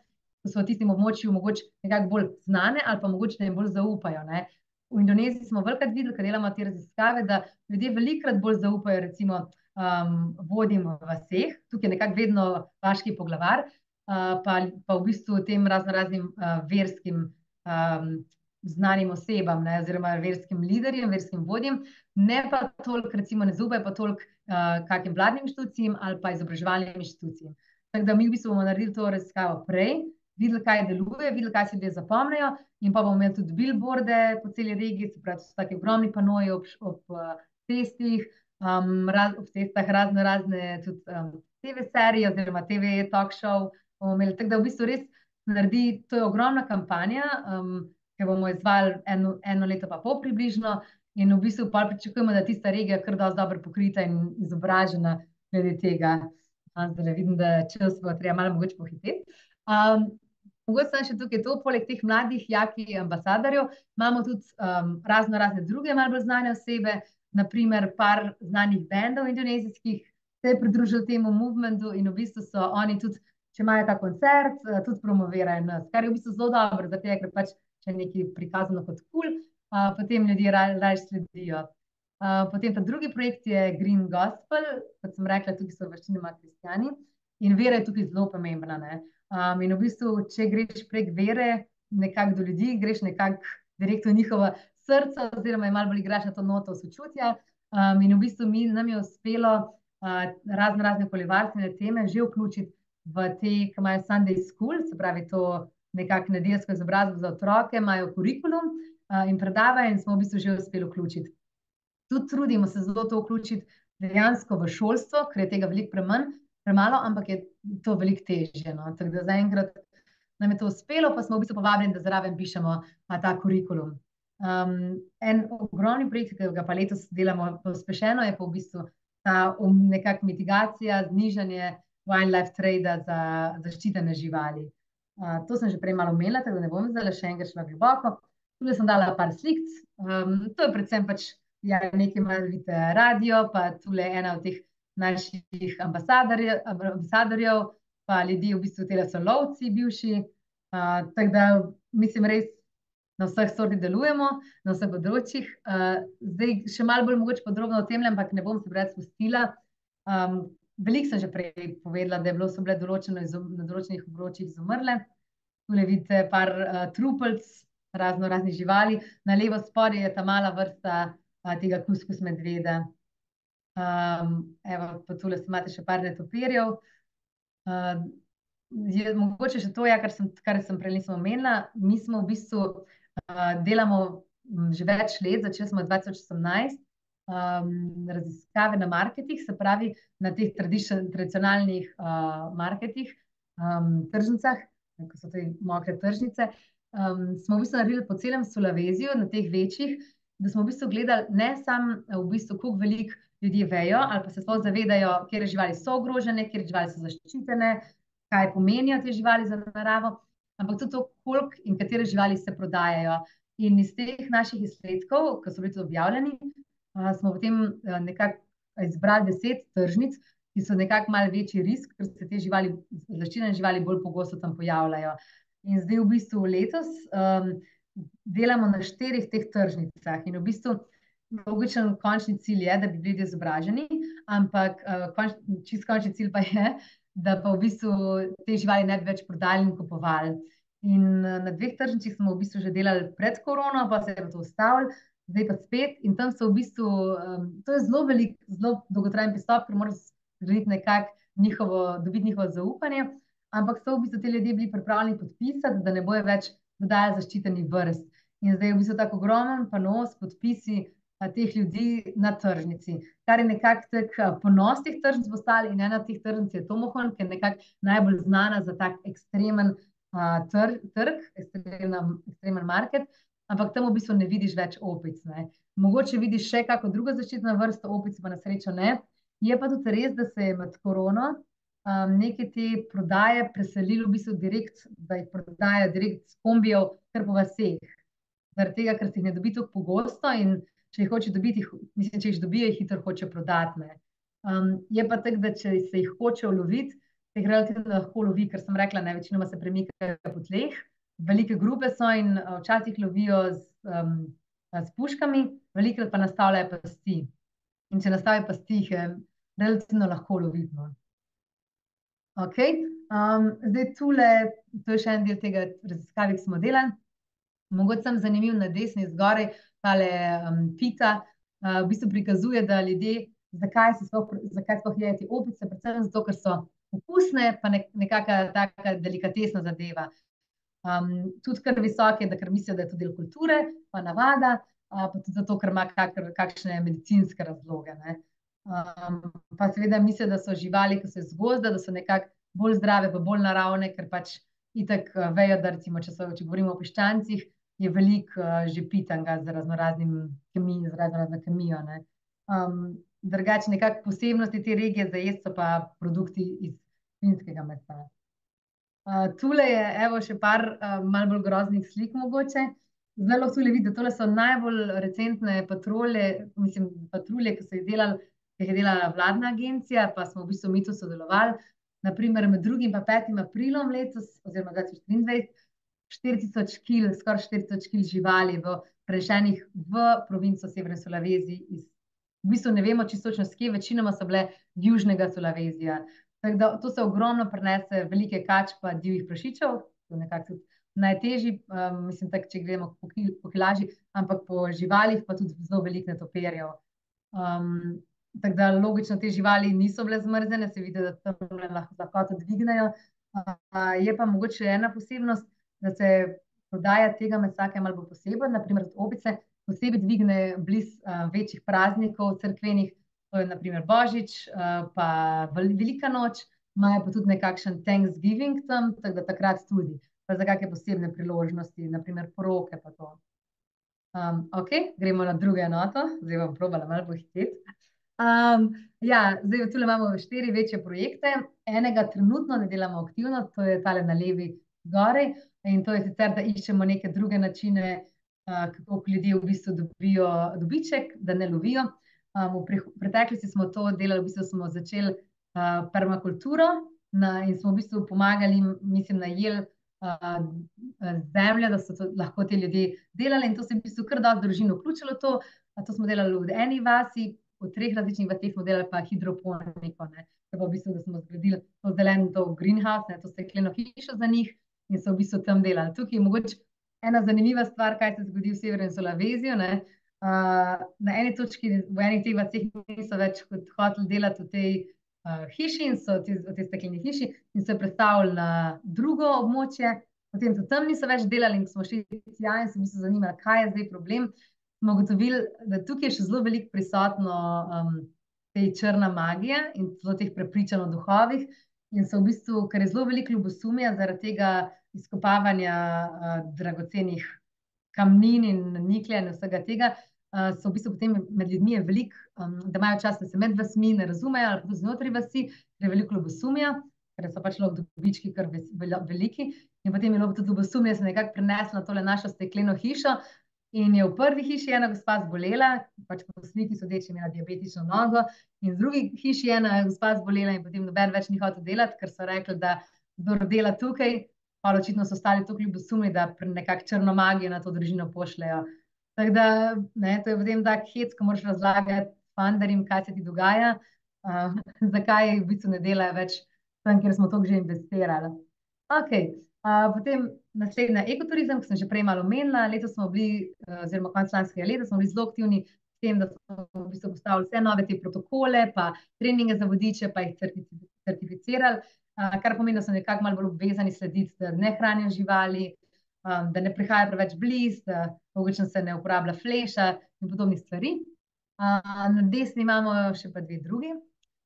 ki so v tistem območju mogoče nekako bolj znane ali pa mogoče ne bolj zaupajo. Ne. V Indoneziji smo velikrat videli, kad delamo te raziskave, da ljudje velikrat bolj zaupajo recimo um, vodim v vseh, tukaj je nekako vedno vaški poglavar, uh, pa, pa v bistvu tem razno raznim uh, verskim um, znanim osebam, ne, oziroma verskim liderjem, verskim vodjem, ne pa toliko, recimo, ne zaupajo pa toliko uh, kakim vladnim inštitucijam ali pa izobraževalnim inštitucijam. Tako da mi v bistvu bomo naredili to raziskavo prej, videli, kaj deluje, videli, kaj se ljudje zapomnijo, in pa bomo imeli tudi billboarde po celi regiji, se pravi, so tako ogromni panoji ob, ob uh, cestih, um, raz, ob cestah razne, razne tudi um, TV serije oziroma TV talk show bomo imeli. Tako da v bistvu res naredi, to je ogromna kampanja, um, ki bomo izvali eno, eno leto pa pol približno, in v bistvu pa pričakujemo, da je tista regija kar dosti dobro pokrita in izobražena glede tega. Zdaj vidim, da če se bo treba malo mogoče pohiteti. Um, Mogoče sem še tukaj to, poleg teh mladih, jakih ambasadorjev, imamo tudi um, razno razne druge, malo bolj znane osebe, naprimer, par znanih bendov indonezijskih, se je pridružil temu movementu in v bistvu so oni tudi, če imajo ta koncert, uh, tudi promovirajo nas, kar je v bistvu zelo dobro, zato je, ker pač če je nekaj prikazano kot kul, cool, uh, potem ljudje raje sledijo. Uh, potem ta drugi projekt je Green Gospel, kot sem rekla, tukaj so večinoma kristijani in vera je tukaj zelo pomembna. Ne? Um, in v bistvu, če greš prek vere, nekako do ljudi, greš nekako direktno v njihovo srce, oziroma malo bolj igraš na to noto sočutja. Um, in v bistvu mi, nam je uspelo uh, razno razne polivarstvene teme že vključiti v te, ki imajo Sunday School, se pravi, to nekakšno nedeljsko izobrazbo za otroke, imajo kurikulum uh, in predavajo, in smo v bistvu že uspeli vključiti. Tudi trudimo se zelo to vključiti dejansko v šolstvo, ker je tega veliko premanj premalo, ampak je to veliko težje. No? Tako da zaenkrat nam je to uspelo, pa smo v bistvu povabljeni, da zraven pišemo ta kurikulum. Um, en ogromni projekt, ki ga pa letos delamo pospešeno, je pa v bistvu ta um, nekakšna mitigacija, znižanje wildlife trade za zaščitene živali. Uh, to sem že prej malo omenila, tako da ne bom zdaj še enkrat šla globoko. Tukaj sem dala par slik. Um, to je predvsem pač ja, nekaj malo vidite radio, pa tukaj ena od teh naših ambasadorjev, ambasadorjev, pa ljudi, v bistvu, tele so lovci, bivši. Uh, tako da, mislim, res na vseh sortih delujemo, na vseh področjih. Uh, zdaj, še malo bolj mogoče podrobno o tem, ampak ne bom se preveč spustila. Um, veliko sem že prej povedala, da bilo, so bile določene na določenih obročjih izumrle. Tule vidite par uh, trupelc, razno raznih živali, na levo spodaj je ta mala vrsta uh, tega kuskus medveda. Um, evo, pa tukaj imate še par netopirjev. Uh, je, mogoče še to, ja, kar, sem, sem prej nisem omenila. Mi smo v bistvu uh, delamo že več let, začeli smo 2018, um, raziskave na marketih, se pravi na teh tradicionalnih uh, marketih, um, tržnicah, ko so te mokre tržnice. Um, smo v bistvu naredili po celem Sulaveziju, na teh večjih, da smo v bistvu gledali ne samo, v bistvu, koliko veliko ljudje vejo ali pa se sploh zavedajo, kje živali so ogrožene, kje živali so zaščitene, kaj pomenijo te živali za naravo, ampak tudi to, koliko in katere živali se prodajajo. In iz teh naših izsledkov, ki so bili tudi objavljeni, smo potem nekako izbrali deset tržnic, ki so nekako malo večji risk, ker se te živali, zaščitene živali bolj pogosto tam pojavljajo. In zdaj v bistvu letos um, delamo na štirih teh tržnicah in v bistvu Logičen končni cilj je, da bi bili izobraženi, ampak uh, konč, čist končni cilj pa je, da pa v bistvu te živali ne bi več prodali in kupovali. In uh, na dveh tržnicah smo v bistvu že delali pred korono, pa se je to ustavilo, zdaj pa spet. In tam so v bistvu, um, to je zelo velik, zelo dolgotrajen pristop, ker moraš zgraditi nekako njihovo, dobiti njihovo zaupanje. Ampak so v bistvu ti ljudje bili pripravljeni podpisati, da ne bojo več dodajali zaščitenih vrst. In zdaj je v bistvu tako ogromen panos, podpisi teh ljudi na tržnici. Kar je nekako tak ponos teh tržnic postali in ena teh tržnic je Tomohon, ki je nekako najbolj znana za tak ekstremen uh, tr trg, ekstremen market, ampak tam v bistvu ne vidiš več opic. Ne. Mogoče vidiš še kako drugo zaščitno vrsto opic, pa na srečo ne. Je pa tudi res, da se je med korono um, neke te prodaje preselilo v bistvu direkt, da jih prodajajo direkt s kombijev, kar po vseh. Zaradi tega, ker se jih ne dobi tako pogosto in če jih hoče dobiti, mislim, če jih dobijo, jih hitro hoče prodati. Um, je pa tako, da če se jih hoče uloviti, se jih relativno lahko lovi, ker sem rekla, ne, večinoma se premikajo po tleh, velike grupe so in uh, včasih lovijo z, um, s puškami, velikrat pa nastavljajo pasti. In če nastavijo pasti, jih je relativno lahko loviti. No. Okay. Um, zdaj, tule, to je še en del tega raziskave, ki smo delali. Mogoče sem zanimiv na desni zgoraj, tale um, pita, uh, v bistvu prikazuje, da ljudje, zakaj sploh, zakaj sploh jedo te opice, predvsem zato, ker so okusne, pa nek, nekaka taka delikatesna zadeva. Um, tudi kar visoke, da ker mislijo, da je to del kulture, pa navada, uh, pa tudi zato, ker ima kakr, kakšne medicinske razloge. Ne. Um, pa seveda mislijo, da so živali, ki so iz gozda, da so nekako bolj zdrave, pa bolj naravne, ker pač itak uh, vejo, da recimo, če, so, če govorimo o piščancih, je veliko uh, že pitanga z razno raznim kemijo, z razno razno kemijo. Um, drugače, nekako posebnosti te regije za jesti so pa produkti iz finskega mesa. Uh, tule je, evo, še par uh, malo bolj groznih slik mogoče. Zdaj lahko tule vidite, tole so najbolj recentne patrulje, mislim, patrulje, ki so jih delali, ki jih je delala vladna agencija, pa smo v bistvu mi tu sodelovali. Naprimer, med 2. in 5. aprilom letos, oziroma 2023, 4000 kil, skoraj 4000 kil živali v prešenih v provinco Severne Solavezi. Iz, v bistvu ne vemo čisto točno, skje, večinoma so bile južnega Solavezija. Da, to se ogromno prenese, velike kač pa divjih prašičev, to nekako najtežji, um, mislim, tak, če gledamo po, po kilaži, ampak po živalih pa tudi zelo veliko netoperjev. Um, tako da logično te živali niso bile zmrzene, se vidi, da tam lahko lahko dvignejo. Uh, je pa mogoče ena posebnost, da se prodaja tega mesa, ki je malo posebej, naprimer opice, posebej dvigne bliz uh, večjih praznikov, crkvenih, to je naprimer Božič, uh, pa Velika noč, imajo pa tudi nekakšen Thanksgiving tam, tako da takrat tudi, pa za kakšne posebne priložnosti, naprimer poroke pa to. Um, ok, gremo na drugo enoto, zdaj bom probala malo pohiteti. Um, ja, zdaj tu imamo štiri večje projekte. Enega trenutno ne delamo aktivno, to je tale na levi zgoraj. In to je sicer, da iščemo neke druge načine, kako ljudje v bistvu dobijo dobiček, da ne lovijo. Um, v preteklosti smo to delali, v bistvu smo začeli uh, permakulturo na, in smo v bistvu pomagali, mislim, najeli uh, zemljo, da so to, lahko ti ljudje delali. In to se je v bistvu kar dosti družin vključilo. To, to smo delali v eni vasi, v treh različnih vaseh smo delali pa hidroponiko. To je v bistvu, da smo zgradili to zeleno greenhouse, ne, to stekleno hišo za njih in so v bistvu tam delali. Tukaj je mogoče ena zanimiva stvar, kaj se zgodi v Severnem Solavezijo. Uh, na eni točki, v eni teh vaceh, niso več hoteli delati v tej uh, hiši in so v tej stekleni hiši in so predstavili na drugo območje. Potem tudi tam niso več delali in smo šli tja in se mi se zanimali, kaj je zdaj problem. Smo ugotovili, da tukaj je še zelo veliko prisotno um, te črna magija in zelo teh prepričanj o duhovih. In so v bistvu, ker je zelo veliko ljubosumja zaradi tega izkopavanja uh, dragocenih kamnin in niklja in vsega tega, uh, so v bistvu potem med ljudmi veliko, um, da imajo čas, da se med vasmi ne razumejo, ali pa tudi znotraj vasi, ker je veliko ljubosumja, ker so pač lahko dobički kar veliki. In potem je lahko tudi ljubosumje se nekako preneslo na tole našo stekleno hišo. In je v prvi hiši ena gospa zbolela, pač po sliki sodeč imela diabetično nogo, in v drugi hiši ena gospa zbolela, in potem noben več ni hotel delati, ker so rekli, da kdo dela tukaj, pa očitno so ostali tukaj ljubosumni, da nekako črno magijo na to družino pošljajo. Tako da, ne, to je potem tak hec, ko moraš razlagati fandarim, kaj se ti dogaja, uh, (laughs) zakaj v bistvu ne delajo več tam, kjer smo to že investirali. Okay. Uh, potem naslednja ekoturizem, ki sem že prej malo omenila. Letos smo bili, uh, oziroma konec lanskega leta, smo bili zelo aktivni s tem, da smo v bistvu postavili vse nove te protokole, pa treninge za vodiče, pa jih certificirali, kar pomeni, da so nekako malo bolj obvezani slediti, da ne hranijo živali, um, da ne prihajajo preveč blizu, da mogoče se ne uporablja fleša in podobnih stvari. Uh, na desni imamo še pa dve drugi.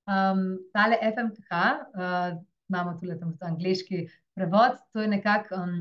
Um, tale FMK, uh, imamo tudi tam angliški prevod, to je nekako um,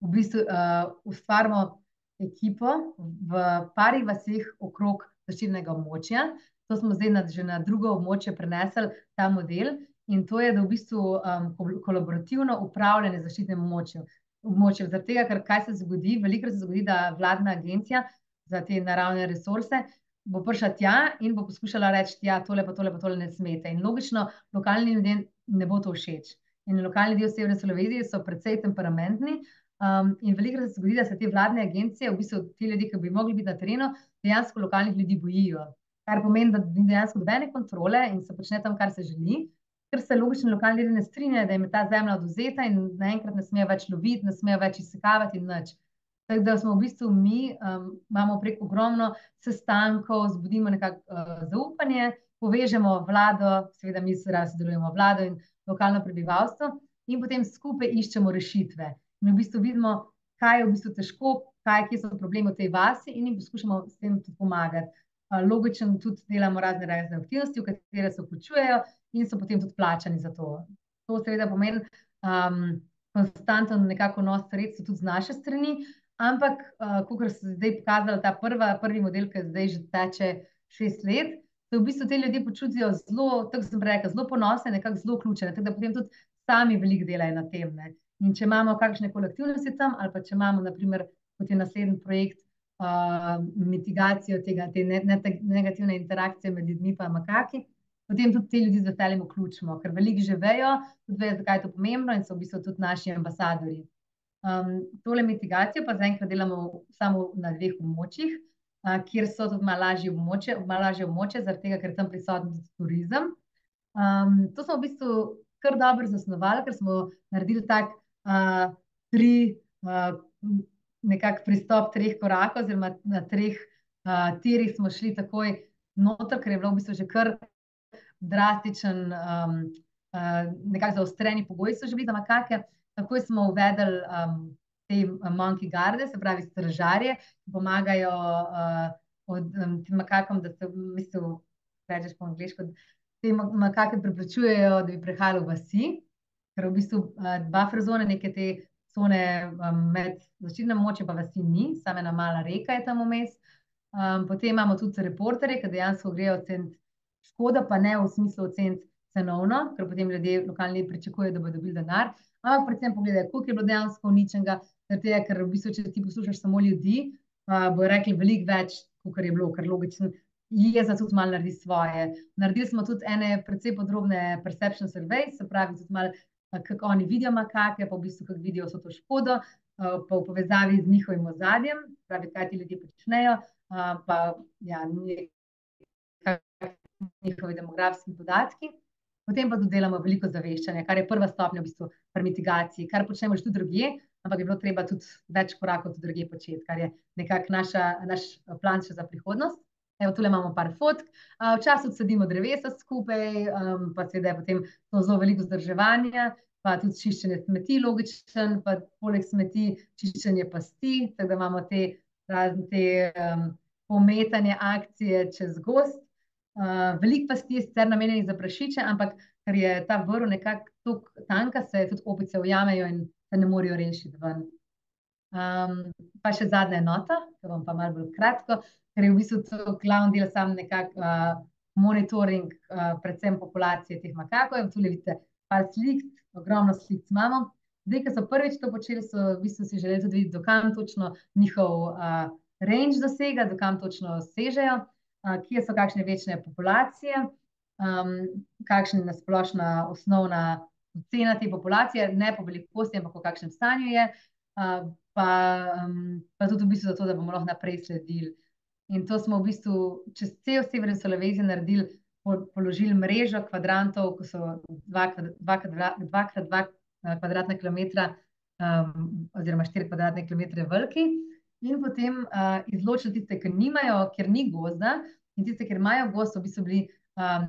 v bistvu uh, ustvarimo ekipo v parih vaseh okrog zaščitenega območja. To smo zdaj na, že na drugo območje prenesli ta model in to je, da v bistvu um, kolaborativno upravljanje zaščitnem območju. Območje. Zaradi tega, ker kaj se zgodi, veliko se zgodi, da vladna agencija za te naravne resurse bo prišla tja in bo poskušala reči, da ja, tole pa tole pa tole ne smete. In logično, lokalnim ljudem ne bo to všeč. In lokalni v Severne Sloveniji so precej temperamentni. Um, in veliko se zgodi, da se te vladne agencije, v bistvu ti ljudje, ki bi mogli biti na terenu, dejansko lokalnih ljudi bojijo. Kar pomeni, da ni dejansko nobene kontrole in se počne tam, kar se želi, ker se logično lokalni ljudje ne strinjajo, da jim je ta zemlja oduzeta in naenkrat ne smejo več loviti, ne smejo več izsekavati in nič. Tako da smo v bistvu mi, um, imamo prek ogromno sestankov, zbudimo nekako uh, zaupanje, povežemo vlado, seveda mi raz sodelujemo vlado in lokalno prebivalstvo in potem skupaj iščemo rešitve. In v bistvu vidimo, kaj je v bistvu težko, kaj, kje so problemi v tej vasi in jim poskušamo s tem tudi pomagati. Uh, logično tudi delamo razne razne aktivnosti, v katere se vključujejo in so potem tudi plačani za to. To seveda pomeni um, konstantno nekako nos sredstvo tudi z naše strani, Ampak, uh, kot se je zdaj pokazalo, ta prva, prvi model, ki zdaj že teče šest let, se v bistvu te ljudje počutijo zelo, tako sem rekel, zelo ponosne, nekako zelo vključene. Tako da potem tudi sami veliko delajo na tem. Ne. In če imamo kakšne kolektivnosti tam, ali pa če imamo, naprimer, kot je naslednji projekt, uh, mitigacijo tega, te ne, ne, negativne interakcije med ljudmi in makaki. Potem tudi te ljudi z veseljem vključimo, ker veliko že vejo, tudi vejo, zakaj je to pomembno, in so v bistvu tudi naši ambasadori. Um, tole mitigacijo pa zaenkrat delamo samo na dveh območjih, uh, kjer so tudi malo lažje območje, malo lažje območje, zaradi tega, ker je tam prisoten tudi turizem. Um, to smo v bistvu kar dobro zasnovali, ker smo naredili tak uh, tri, uh, nekak pristop treh korakov, oziroma na treh uh, tirih smo šli takoj noter, ker je bilo v bistvu že kar drastičen, um, uh, nekako zaostreni pogoji so že bili za makake. Takoj smo uvedli um, te monkey garde, se pravi stražarje, ki pomagajo uh, od, um, tem makakom, da se v bistvu, rečeš po angliško, te makake preprečujejo, da bi prehajali v vasi, ker v bistvu uh, buffer zone, neke te cone um, med zaščitnim močem pa vasi ni, samo ena mala reka je tam vmes. Um, potem imamo tudi reporterje, ki dejansko grejo oceniti škodo, pa ne v smislu oceniti cenovno, ker potem ljudje lokalni pričakujejo, da bodo dobili denar, ampak predvsem pogledaj, koliko je bilo dejansko uničenega, tega, ker v bistvu, če ti poslušaš samo ljudi, uh, bojo rekli veliko več, kot je bilo, ker logično. Je za tudi malo narediti svoje. Naredili smo tudi ene precej podrobne perception surveys, se pravi, tudi malo, kako oni vidijo makake, pa v bistvu, kako vidijo so to škodo, uh, pa v povezavi z njihovim ozadjem, pravi, kaj ti ljudje počnejo, uh, pa ja, njihovi demografski podatki. Potem pa tudi delamo veliko zaveščanja, kar je prva stopnja v bistvu pri mitigaciji, kar počnemo že tudi druge, ampak je bilo treba tudi več korakov tudi druge početi, kar je nekako naš plan še za prihodnost. Evo, tule imamo par fotk. Včasih sadimo drevesa skupaj, um, pa seveda je potem to zelo veliko zdrževanja, pa tudi čiščenje smeti, logičen, pa poleg smeti čiščenje pasti, tako da imamo te razne te um, pometanje akcije čez gost. Uh, veliko pasti je sicer namenjenih za prašiče, ampak ker je ta vrv nekako tako tanka, se tudi opice ujamejo in se ne morejo rešiti ven. Um, pa še zadnja nota, ki vam pa malo bolj kratko, ker je v bistvu to glavni del sam nekak uh, monitoring, uh, predvsem populacije teh makakov. Tu vidite par slik, ogromno slik imamo. Zdaj, ki so prvič to počeli, so v bistvu si želeli tudi videti, dokam točno njihov uh, range dosega, dokam točno sežejo kje so kakšne večne populacije, um, kakšna je nasplošna osnovna ocena te populacije, ne po velikosti, ampak v kakšnem stanju je, uh, pa, um, pa tudi v bistvu zato, da bomo lahko naprej sledili. In to smo v bistvu čez cel severni Sloveniji naredili, položili mrežo kvadrantov, ko so 2x2 kvadratna kilometra, um, oziroma 4 kvadratne kilometre veliki in potem uh, izločili tiste, ki nimajo, ker ni gozda, in tiste, ki imajo gozd, so v bistvu bili um,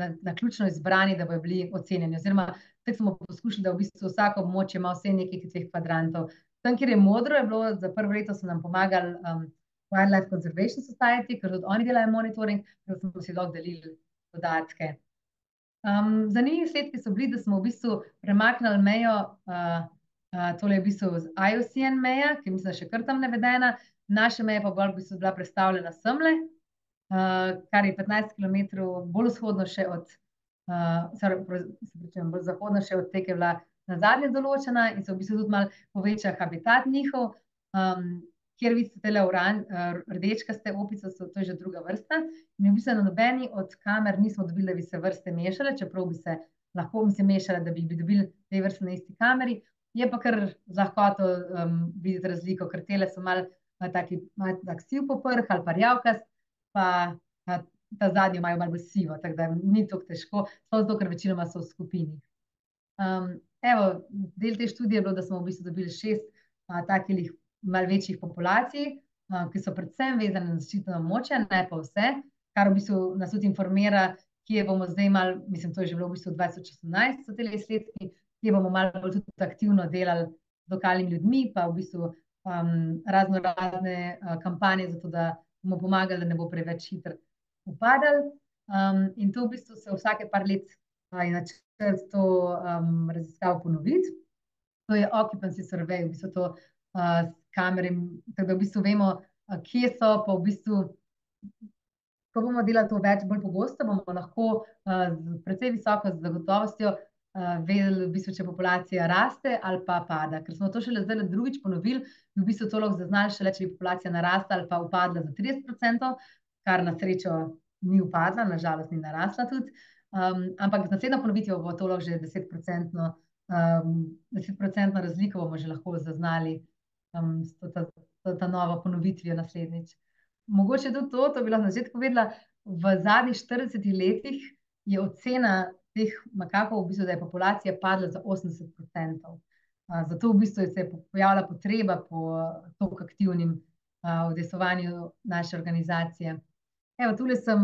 na, na ključno izbrani, da bodo bili ocenjeni. Oziroma, tako smo poskušali, da v bistvu vsako območje ima vse nekaj teh kvadrantov. Tam, kjer je modro, je bilo za prvo leto, so nam pomagali um, Wildlife Conservation Society, ker tudi oni delajo monitoring, da smo si lahko delili podatke. Um, zanimivi izsledki so bili, da smo v bistvu premaknili mejo, uh, tole je v bistvu z IOCN meja, ki mislim, da še kar tam navedena, naša meja pa bolj v bistvu bila predstavljena semle, uh, kar je 15 km bolj vzhodno še od, uh, sorry, se pričujem, bolj zahodno še od te, ki je bila na zadnje določena in se v bistvu tudi malo poveča habitat njihov. Um, kjer vidite tele oran, uh, rdečkaste opice, so to že druga vrsta. In v bistvu na nobeni od kamer nismo dobili, da bi se vrste mešale, čeprav bi se lahko bi se mešale, da bi, bi dobili te vrste na isti kameri. Je pa kar z lahkoto um, videti razliko, ker tele so malo taki, malo tak siv poprh ali pa rjavkast, pa a, ta zadnji imajo malo bolj sivo, tako da ni tako težko, samo zato, ker večinoma so v skupini. Um, evo, del te študije je bilo, da smo v bistvu dobili šest a, takih malo večjih populacij, uh, ki so predvsem vezane na zaščiteno moče, ne pa vse, kar v bistvu nas tudi informira, kje bomo zdaj mal, mislim, to je že bilo v bistvu 2018, so te izsledki, kje bomo malo bolj tudi aktivno delali z lokalnimi ljudmi, pa v bistvu um, razno razne uh, kampanje, zato da bomo pomagali, da ne bo preveč hitro upadal. Um, in to v bistvu se vsake par let uh, je načrt to um, raziskav ponoviti. To je occupancy survey, v bistvu to uh, kamere, tako da v bistvu vemo, uh, kje so, pa v bistvu, ko bomo delali to več, bolj pogosto, bomo lahko uh, z precej visoko zagotovostjo uh, vedeli, v bistvu, če populacija raste ali pa pada. Ker smo to šele zdaj drugič ponovili, v bistvu to lahko zaznali šele, če bi populacija narasla ali pa upadla za 30%, kar na srečo ni upadla, nažalost ni narasla tudi. Um, ampak z naslednjo ponovitvijo bo to lahko že 10%. Um, 10% razliko bomo že lahko zaznali, um, s to, ta, to, ta nova ponovitvijo naslednjič. Mogoče tudi to, to bi lahko na začetku povedala, v zadnjih 40 letih je ocena teh makakov, v bistvu, da je populacija padla za 80%. Uh, zato v bistvu se je pojavila potreba po tako aktivnim uh, udesovanju naše organizacije. Evo, tule sem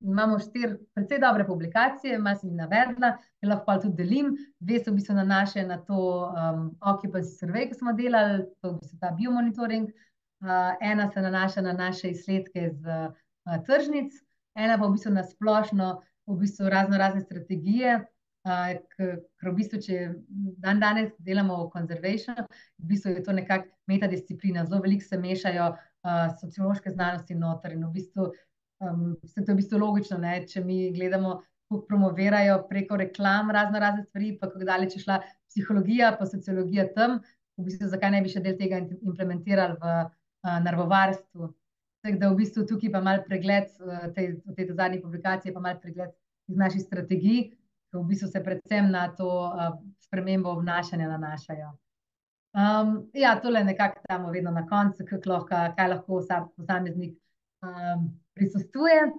imamo štiri precej dobre publikacije, malo sem jih navedla, ki lahko tudi delim. Dve so v bistvu nanašajo na to um, occupancy survey, ki smo delali, to je v bistvu ta biomonitoring. Uh, ena se nanaša na naše izsledke z uh, tržnic, ena pa v bistvu na splošno, v bistvu razno razne strategije. Uh, ker v bistvu, če dan danes delamo o conservation, v bistvu je to nekakšna metadisciplina, zelo veliko se mešajo uh, sociološke znanosti noter in v bistvu Um, vse to je v bistvu logično, ne? če mi gledamo, kako promovirajo preko reklam razno razne stvari, pa kako daleč je šla psihologija, pa sociologija tam, v bistvu zakaj ne bi še del tega implementirali v uh, narvovarstvu. Tako da v bistvu tukaj pa mal pregled uh, te, te zadnje publikacije, pa mal pregled iz naših strategij, ki v bistvu se predvsem na to uh, spremembo obnašanja nanašajo. Um, ja, tole nekako damo vedno na koncu, kaj lahko vsak posameznik um, prisostuje.